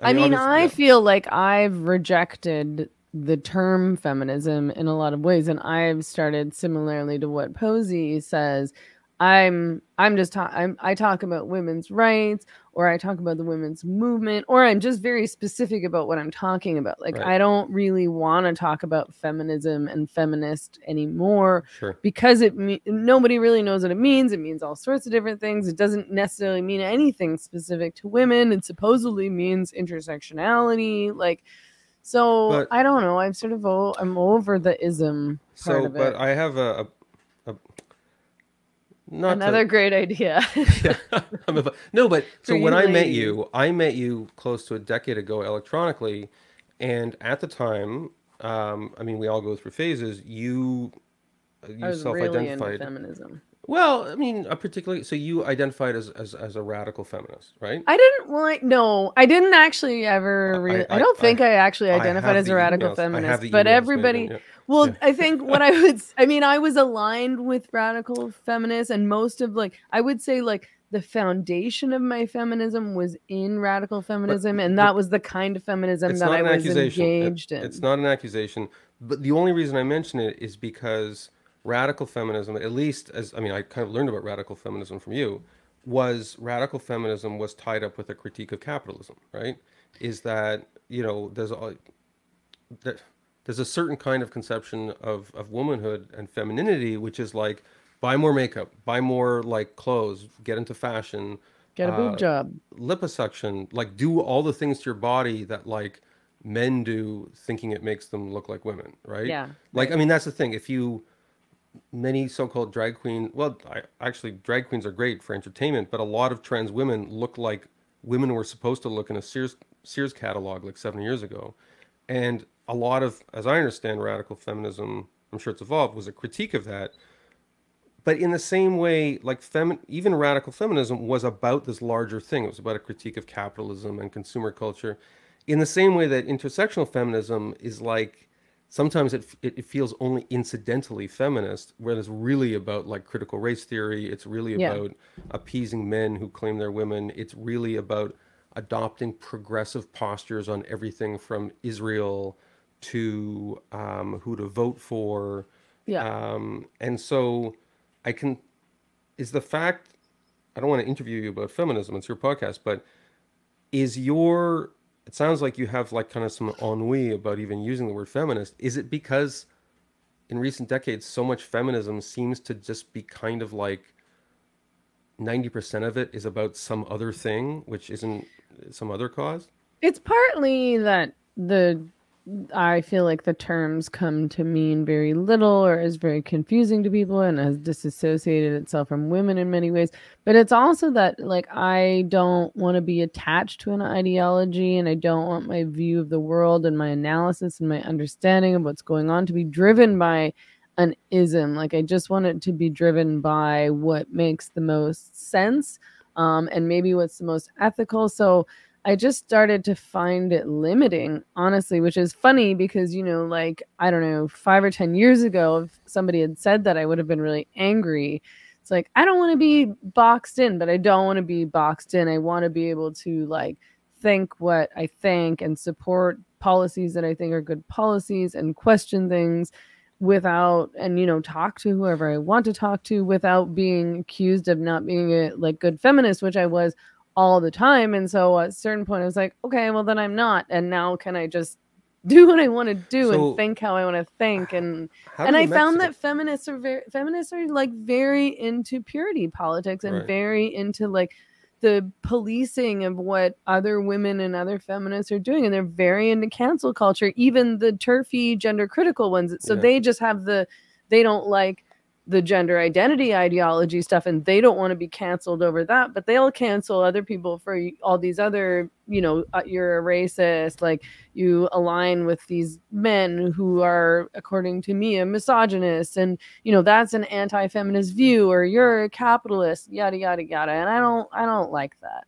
I mean, I, feel like I've rejected the term feminism in a lot of ways, and I've started similarly to what Posie says. I'm I'm just ta- I'm, I talk about women's rights or I talk about the women's movement or I'm just very specific about what I'm talking about. Like right. I don't really want to talk about feminism and feminist anymore sure. because it me- nobody really knows what it means. It means all sorts of different things. It doesn't necessarily mean anything specific to women. It supposedly means intersectionality like so but, I don't know. I'm sort of o- I'm over the ism so, but I have a, not another to, great idea. yeah, no, but so when I met you, I met you close to a decade ago electronically, and at the time, um, I mean, we all go through phases. You you self-identified really feminism. Well, I mean, a particularly so you identified as, as as a radical feminist, right? I didn't like no, I didn't actually ever really. I, I, I don't think I, actually identified as a radical emails. feminist, but everybody. yeah. Well, yeah. I think what I would, I mean, I was aligned with radical feminists, and most of like, I would say like the foundation of my feminism was in radical feminism, but, and that was the kind of feminism that I was engaged it, in. It's not an accusation, but the only reason I mention it is because radical feminism, at least as I mean, I kind of learned about radical feminism from you, was radical feminism was tied up with a critique of capitalism, right? Is that you know there's all that there's a certain kind of conception of, of womanhood and femininity, which is like buy more makeup, buy more like clothes, get into fashion, get a boob uh, job, liposuction, like do all the things to your body that like men do, thinking it makes them look like women, right? Yeah. Like right. I mean, that's the thing. If you many so-called drag queen, well, I, actually drag queens are great for entertainment, but a lot of trans women look like women were supposed to look in a Sears Sears catalog like seven years ago, and a lot of, as I understand, radical feminism, I'm sure it's evolved, was a critique of that. But in the same way, like femi- even radical feminism was about this larger thing. It was about a critique of capitalism and consumer culture. In the same way that intersectional feminism is like sometimes it, it, feels only incidentally feminist, where it's really about like critical race theory. It's really yeah. about appeasing men who claim they're women. It's really about adopting progressive postures on everything from Israel to um, who to vote for. Yeah. Um, and so I can, is the fact, I don't want to interview you about feminism, it's your podcast, but is your, it sounds like you have like kind of some ennui about even using the word feminist. Is it because in recent decades, so much feminism seems to just be kind of like 90% of it is about some other thing, which isn't some other cause? It's partly that the I feel like the terms come to mean very little or is very confusing to people and has disassociated itself from women in many ways. But it's also that, like, I don't want to be attached to an ideology and I don't want my view of the world and my analysis and my understanding of what's going on to be driven by an ism. Like, I just want it to be driven by what makes the most sense um, and maybe what's the most ethical. So, I just started to find it limiting, honestly, which is funny because, you know, like, I don't know, five or 10 years ago, if somebody had said that, I would have been really angry. It's like, I don't want to be boxed in, but I don't want to be boxed in. I want to be able to, like, think what I think and support policies that I think are good policies and question things without and you know talk to whoever I want to talk to without being accused of not being a like good feminist which I was all the time. And so at a certain point, I was like, okay, well, then I'm not. And now can I just do what I want to do so, and think how I want to think? And and I found that feminists are very feminists are like very into purity politics and right. very into like the policing of what other women and other feminists are doing and they're very into cancel culture even the turfy gender critical ones so yeah. they just have the they don't like the gender identity ideology stuff and they don't want to be canceled over that but they'll cancel other people for all these other you know uh, you're a racist like you align with these men who are according to me a misogynist and you know that's an anti-feminist view or you're a capitalist yada yada yada and i don't i don't like that